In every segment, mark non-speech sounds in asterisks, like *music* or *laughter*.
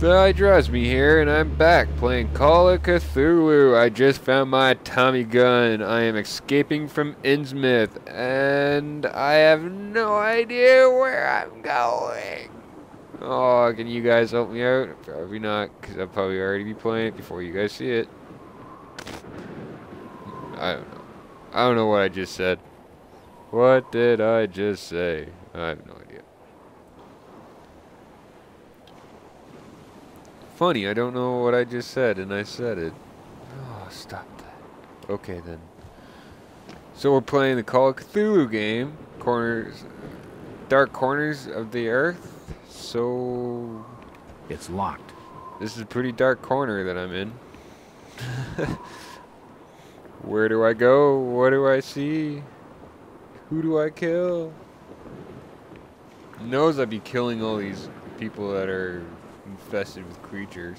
Draws me here, and I'm back playing Call of Cthulhu. I just found my Tommy gun. I am escaping from Innsmouth, and I have no idea where I'm going. Oh, can you guys help me out? Probably not, because I'll probably already be playing it before you guys see it. I don't know. I don't know what I just said. What did I just say? I have no idea. Funny, I don't know what I just said, and I said it. Oh, stop that. Okay, then. So we're playing the Call of Cthulhu game, corners, dark corners of the earth. So It's locked. this is a pretty dark corner that I'm in. *laughs* Where do I go? What do I see? Who do I kill? Knows I'd be killing all these people that are infested with creatures.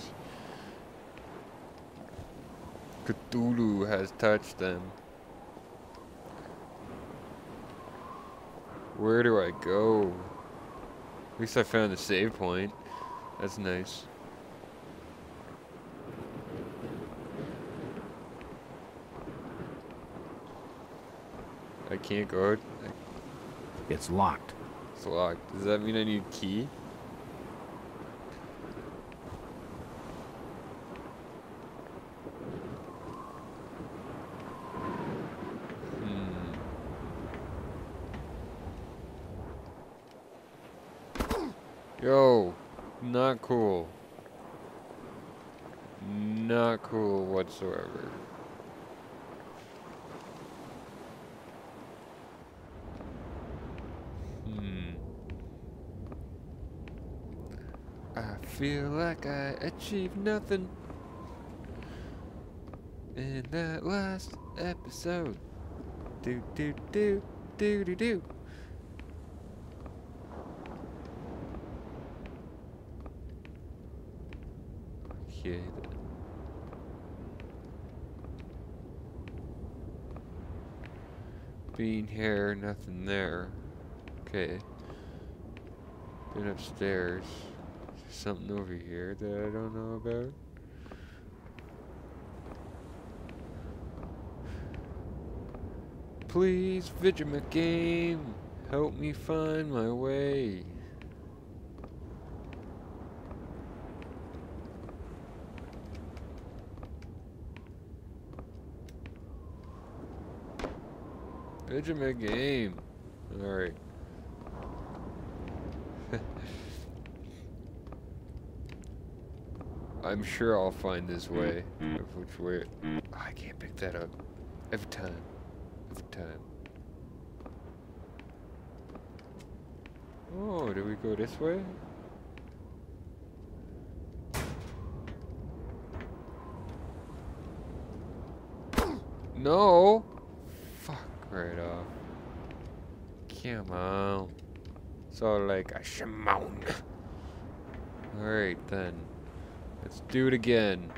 Cthulhu has touched them. Where do I go? At least I found the save point. That's nice. I can't go. It's locked. It's locked. Does that mean I need a key? Hmm. Yo, not cool. Not cool whatsoever. Hmm. I feel like I achieved nothing in that last episode. Do do do do do do. Okay. then. Being here, nothing there. Okay. Been upstairs. Something over here that I don't know about. Please, Vigima game, help me find my way. Vigima game. Alright. *laughs* I'm sure I'll find this way. Which way? Oh, I can't pick that up. Every time. Every time. Oh, do we go this way? No! Right off. Come on. So like a Shimon. Alright then. Let's do it again.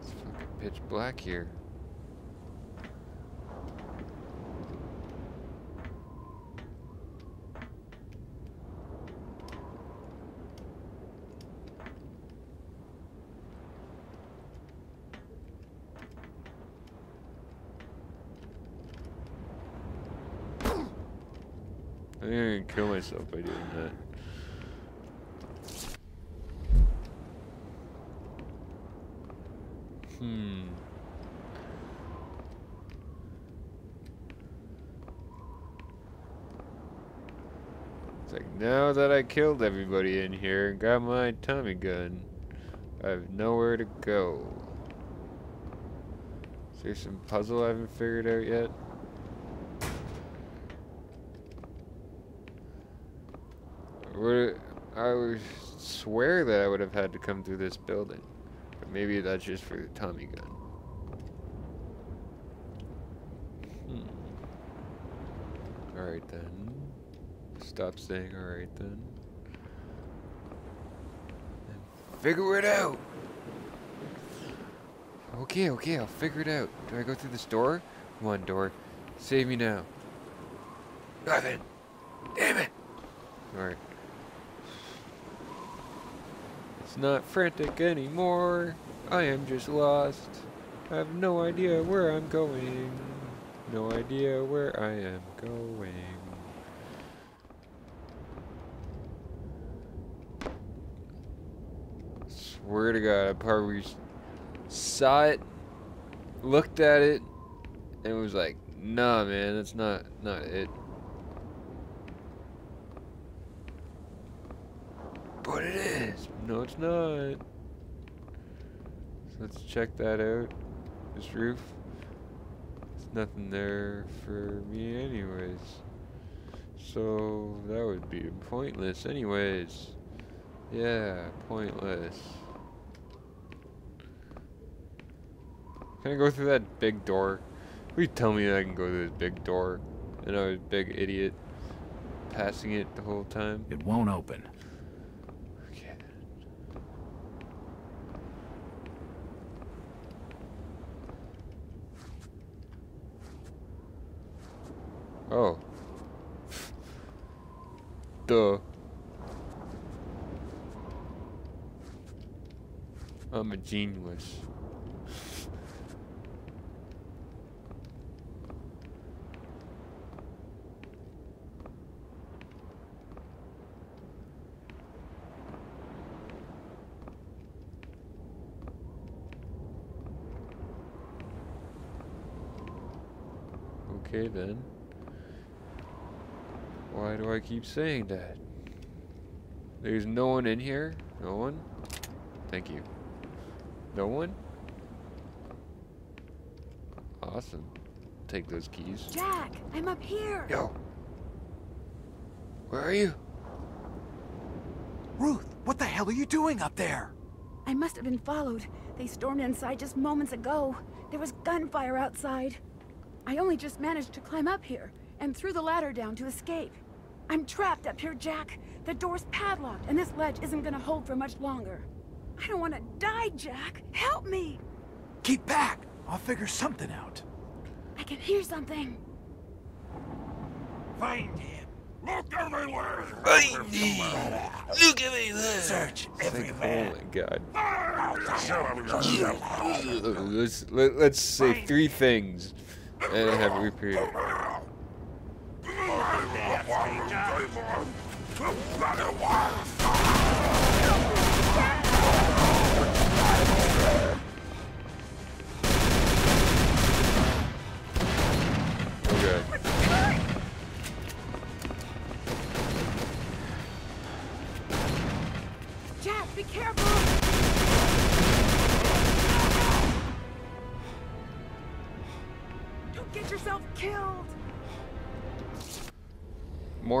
It's fucking pitch black here. I'm gonna kill myself by doing that. Hmm. It's like now that I killed everybody in here and got my Tommy gun, I have nowhere to go. Is there some puzzle I haven't figured out yet? Would I would swear that I would have had to come through this building, but maybe that's just for the Tommy gun. Hmm. All right then. Stop saying all right then. And figure it out. Okay, okay, I'll figure it out. Do I go through this door? Come on, door. Save me now. Nothing. Damn it. Alright. It's not frantic anymore. I am just lost. I have no idea where I'm going. No idea where I am going. Swear to God, I probably saw it, looked at it, and was like, nah, man, that's not, not it. But it. No, it's not. So let's check that out. This roof. There's nothing there for me anyways. So that would be pointless anyways. Yeah, pointless. Can I go through that big door? Will you tell me I can go through this big door? And I was a big idiot passing it the whole time. It won't open. Okay. Oh. Duh. I'm a genius. Okay then. Why do I keep saying that? There's no one in here? No one? Thank you. No one? Awesome. Take those keys. Jack, I'm up here. Yo! Where are you? Ruth, what the hell are you doing up there? I must have been followed. They stormed inside just moments ago. There was gunfire outside. I only just managed to climb up here and threw the ladder down to escape. I'm trapped up here, Jack. The door's padlocked, and this ledge isn't gonna hold for much longer. I don't want to die, Jack. Help me! Keep back. I'll figure something out. I can hear something. Find him. Look everywhere. Find him. Look at me there! Search It's like, everywhere. oh my god. let's, let, let's say three things and have it repeated. Okay.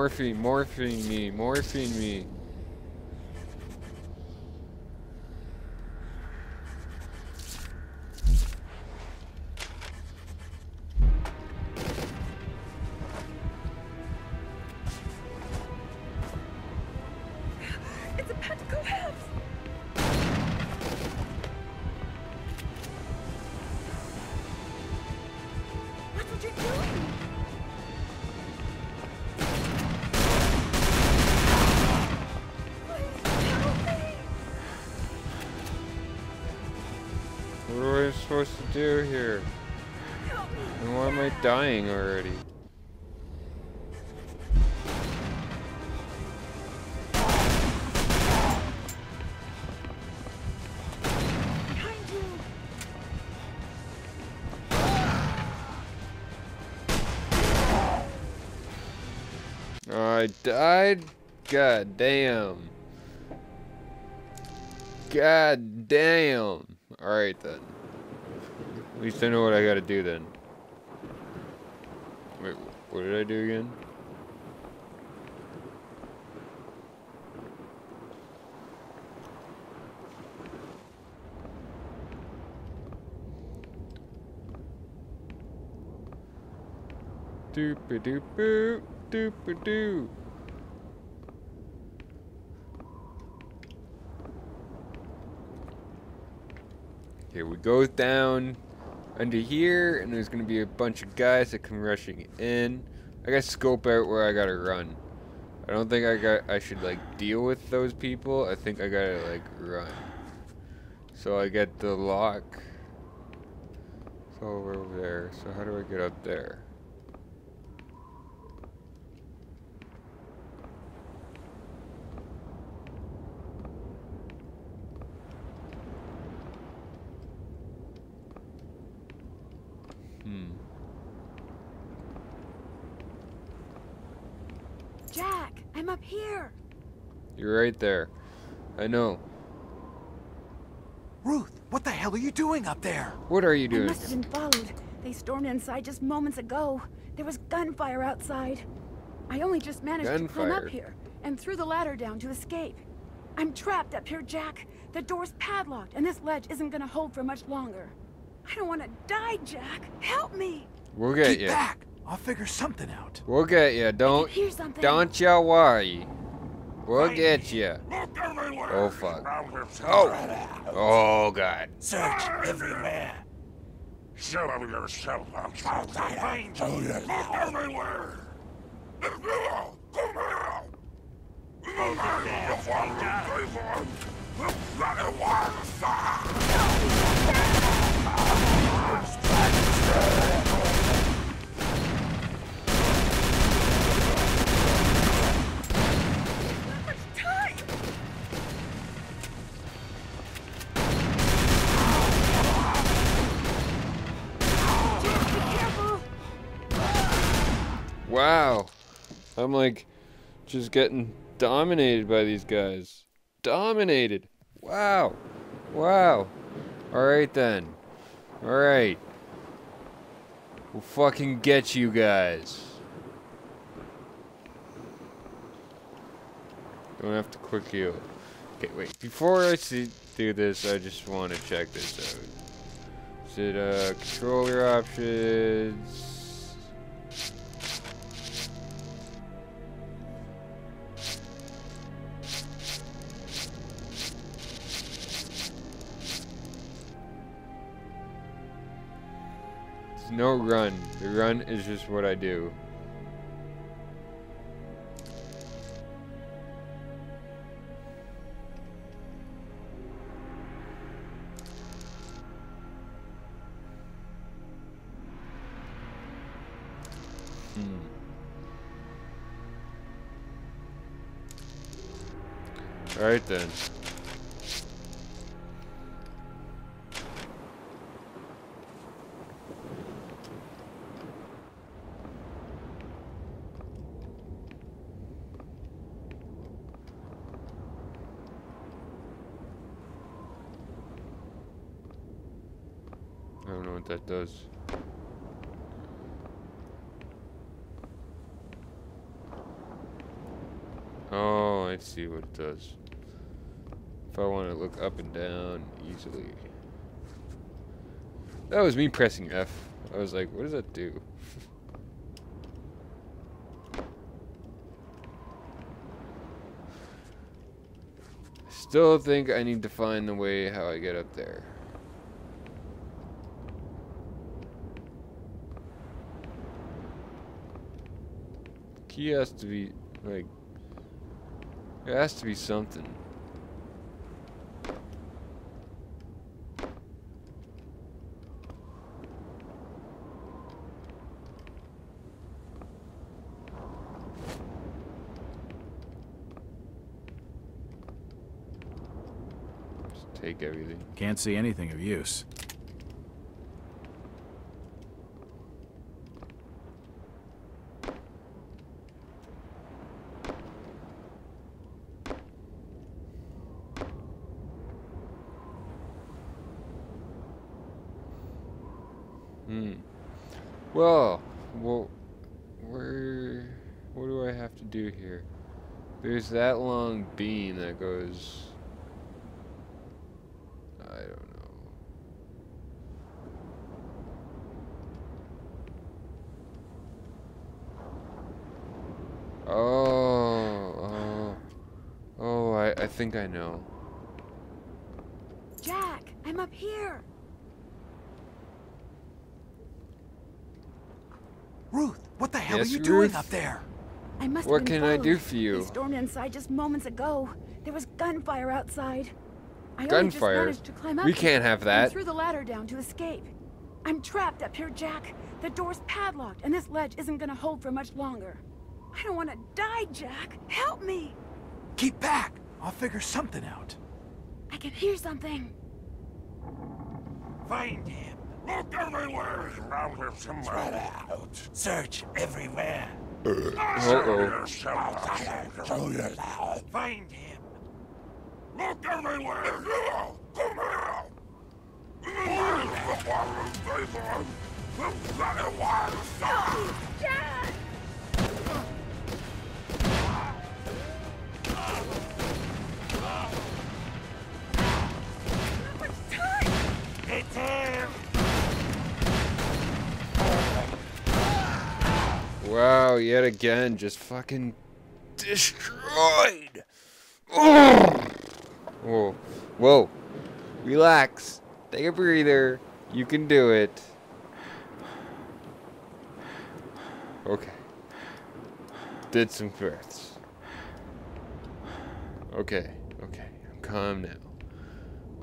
Morphine, morphine me, morphine me. Do here? And why am I dying already? I died? God damn. God damn. Alright then. Least I know what I gotta do then. Wait, what did I do again? Doop a doop doop a doo. Here we go down under here, and there's gonna be a bunch of guys that come rushing in. I gotta scope out where I gotta run. I don't think I got. I should like deal with those people. I think I gotta like run. So I get the lock. It's over over there. So how do I get up there? Hmm. Jack, I'm up here. You're right there. I know. Ruth, what the hell are you doing up there? What are you I doing? must have been followed. They stormed inside just moments ago. There was gunfire outside. I only just managed to climb up here and threw the ladder down to escape. I'm trapped up here, Jack. The door's padlocked, and this ledge isn't gonna hold for much longer. I don't want to die, Jack. Help me. We'll get Keep you. back. I'll figure something out. We'll get you. Don't hear something. don't you worry. We'll get you. Look everywhere. Oh fuck. Oh. Oh god. Search everywhere. Shut up yourself, I'm trying to find you. Look everywhere. Wow. I'm like just getting dominated by these guys. Dominated. Wow. Wow. Alright then. Alright. We'll fucking get you guys. Don't have to quick you. Okay, wait. Before I see, do this, I just want to check this out. Is it uh, controller options? No run. The run is just what I do. Hmm. Alright then. I don't know what that does. Oh, I see what it does. If I want to look up and down easily. That was me pressing F. I was like, what does that do? *laughs* Still think I need to find the way how I get up there. Key has to be, like, there has to be something. Just take everything. Can't see anything of use. Hmm. Well, well, where, what do I have to do here? There's that long beam that goes. I don't know. Oh, oh, oh! I I think I know. Jack, I'm up here. Ruth, what the hell Yes, are you doing up there? I must What have been can I do for you? They stormed inside just moments ago. There was gunfire outside. I only just Gunfire? managed to climb up We can't have and that. threw the ladder down to escape. I'm trapped up here, Jack. The door's padlocked, and this ledge isn't gonna hold for much longer. I don't want to die, Jack. Help me. Keep back. I'll figure something out. I can hear something. Find him. Look everywhere! He's around here somewhere. out. Search everywhere. Uh-oh. Yourself out. Find him. Look everywhere! Come here! Where's the bottom paper? The bloody wire Wow, yet again, just fucking destroyed. Whoa, whoa, relax. Take a breather. You can do it. Okay. Did some breaths. Okay, okay. I'm calm now.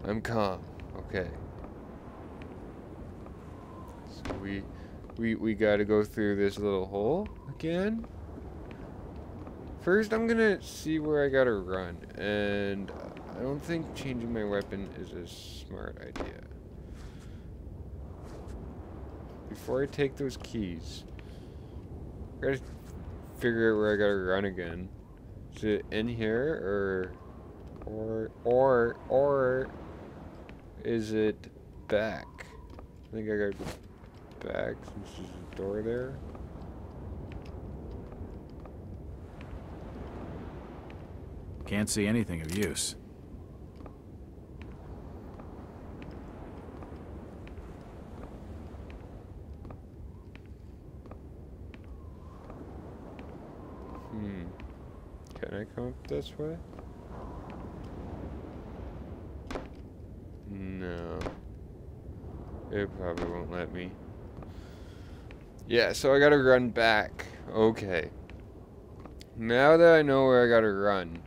I'm calm. Okay. So we we we got to go through this little hole again. First, I'm gonna see where I gotta run, and I don't think changing my weapon is a smart idea. Before I take those keys, I gotta figure out where I gotta run again. Is it in here, or, or, or, or, is it back? I think I got back since there's a door there. Can't see anything of use. Hmm. Can I come up this way? No. It probably won't let me. Yeah, so I gotta run back. Okay. Now that I know where I gotta run,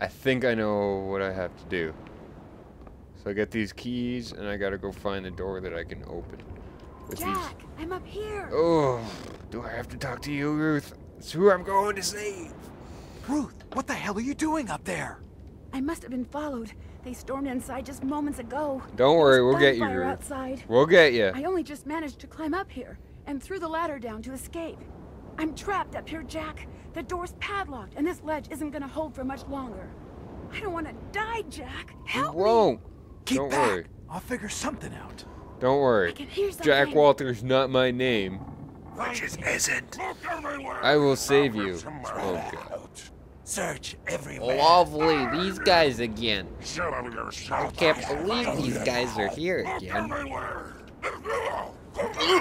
I think I know what I have to do. So I get these keys, and I gotta go find the door that I can open. With these Jack, I'm up here. Oh, do I have to talk to you, Ruth? It's who I'm going to save. Ruth, what the hell are you doing up there? I must have been followed. They stormed inside just moments ago. Don't worry, we'll get you, gunfire Ruth. outside. We'll get you. I only just managed to climb up here and threw the ladder down to escape. I'm trapped up here, Jack. The door's padlocked, and this ledge isn't gonna hold for much longer. I don't want to die, Jack. Help me. Won't. Keep Don't back. worry. I'll figure something out. Don't I worry. can hear something. Jack Walter's not my name. Which is isn't. Look everywhere! I will save you. Oh, Search everywhere. Lovely, these guys again. Shut up. I can't believe these guys are here Look again.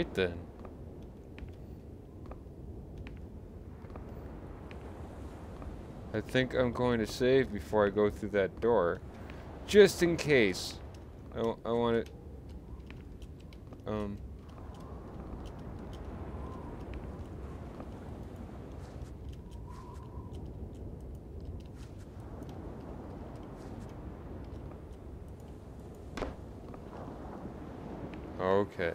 Alright then. I think I'm going to save before I go through that door. Just in case. I, I want it. Um. Okay.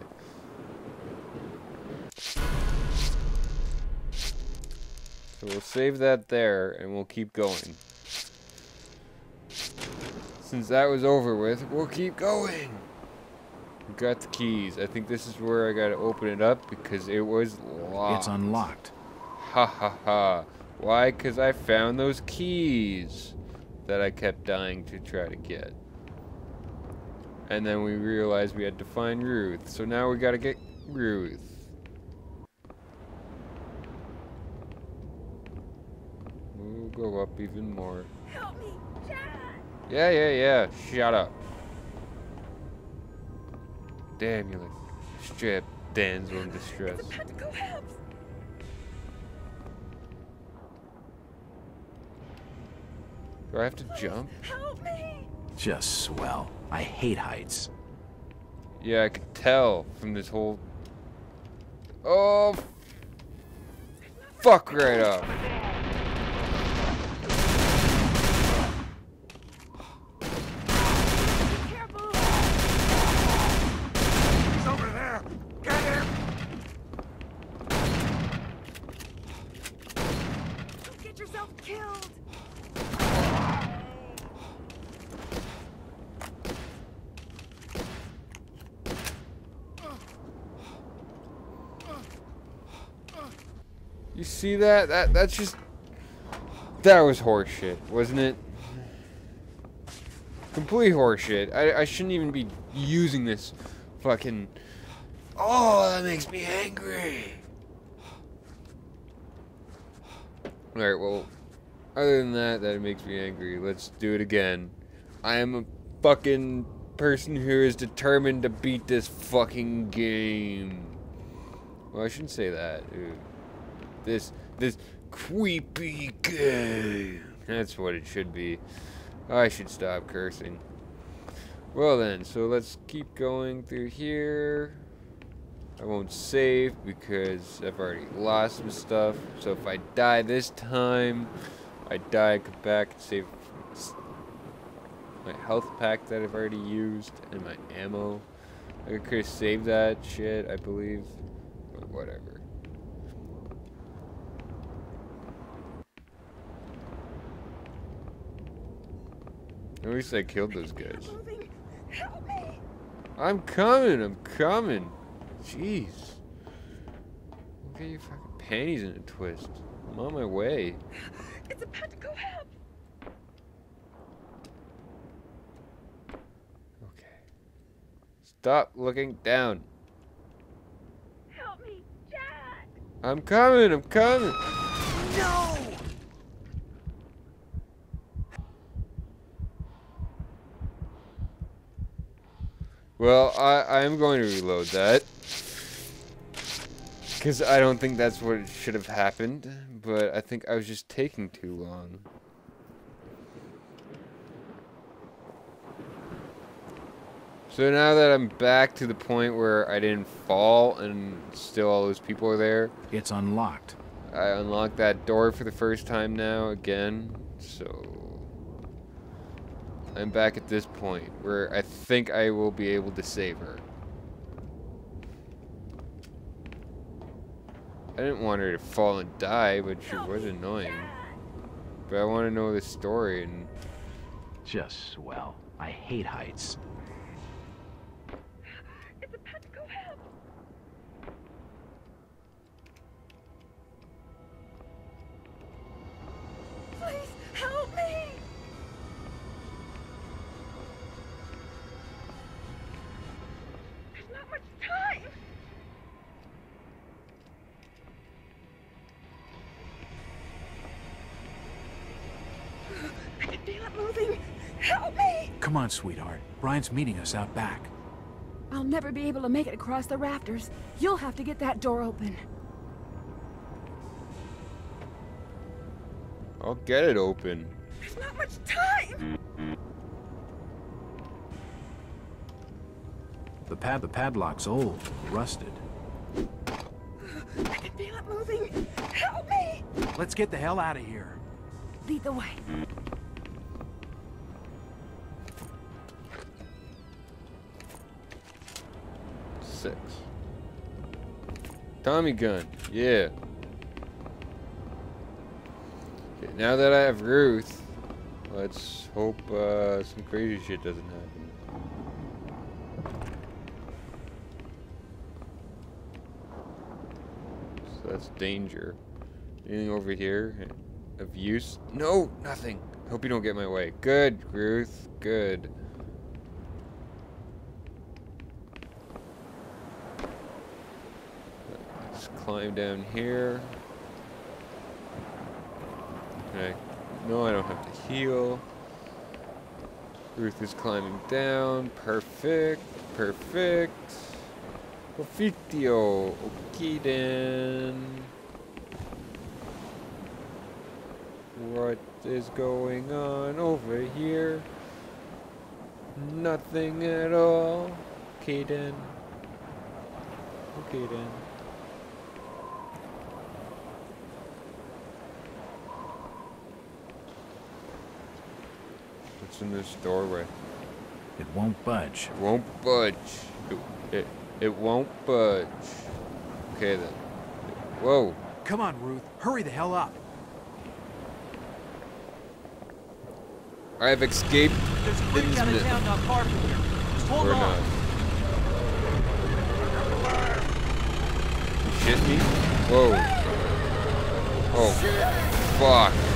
So we'll save that there and we'll keep going. Since that was over with, we'll keep going. We got the keys. I think this is where I gotta open it up because it was locked. It's unlocked. Ha ha ha. Why? Because I found those keys that I kept dying to try to get. And then we realized we had to find Ruth. So now we gotta get Ruth. We'll go up even more. Help me, Jack! Yeah, yeah, yeah. Shut up. Damn, you like strip damsel in distress. It's about to collapse! Do I have to jump? Help me! Just swell. I hate heights. Yeah, I could tell from this whole. Oh, fuck right up. Be careful! He's over there! Get him! Don't get yourself killed! You see that? That that's just. That was horseshit, wasn't it? Complete horseshit. I I shouldn't even be using this fucking. Oh, that makes me angry. Alright, well, other than that, that makes me angry. Let's do it again. I am a fucking person who is determined to beat this fucking game. Well, I shouldn't say that. Ooh. This, this creepy game. That's what it should be. I should stop cursing. Well then, so let's keep going through here. I won't save because I've already lost some stuff. So if I die this time, I die, come back and save my health pack that I've already used and my ammo. I could have saved that shit, I believe. But whatever. At least I killed those guys. Help me! I'm coming, I'm coming. Jeez. Get your fucking panties in a twist. I'm on my way. It's about to collapse! Okay. Stop looking down. Help me, Jack! I'm coming, I'm coming. No! Well, I, I am going to reload that. Because I don't think that's what should have happened. But I think I was just taking too long. So now that I'm back to the point where I didn't fall and still all those people are there, It's unlocked. I unlocked that door for the first time now again. So I'm back at this point where I think I will be able to save her. I didn't want her to fall and die, but she was annoying. But I want to know the story and Just swell. I hate heights. On, sweetheart. Brian's meeting us out back. I'll never be able to make it across the rafters. You'll have to get that door open. I'll get it open. There's not much time! The pad the padlock's old, rusted. I can feel it moving! Help me! Let's get the hell out of here. Lead the way. Tommy gun. Yeah. Okay, now that I have Ruth, let's hope uh, some crazy shit doesn't happen. So that's danger. Anything over here of use? No, nothing. Hope you don't get my way. Good, Ruth. Good. Climb down here. Okay. No, I don't have to heal. Ruth is climbing down. Perfect. Perfect. Perfectio. Okay then. What is going on over here? Nothing at all. Okay then. Okay then. What's in this doorway? It won't budge. It won't budge. It, it, it won't budge. Okay then. Whoa. Come on, Ruth. Hurry the hell up. I have escaped There's a creek out of Innsmouth. town not far from here. Just hold or on. not. You shit me? Whoa. Oh. Fuck.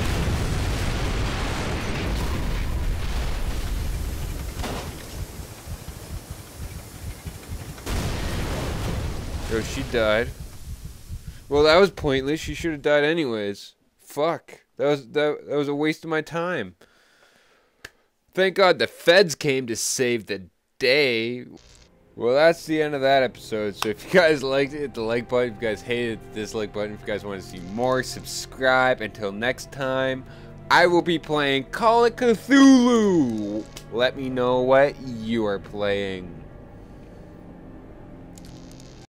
Yo, she died. Well, that was pointless. She should have died anyways. Fuck. That was that, that was a waste of my time. Thank God the feds came to save the day. Well, that's the end of that episode. So if you guys liked it, hit the like button. If you guys hated it, the dislike button. If you guys want to see more, subscribe. Until next time, I will be playing Call of Cthulhu. Let me know what you are playing.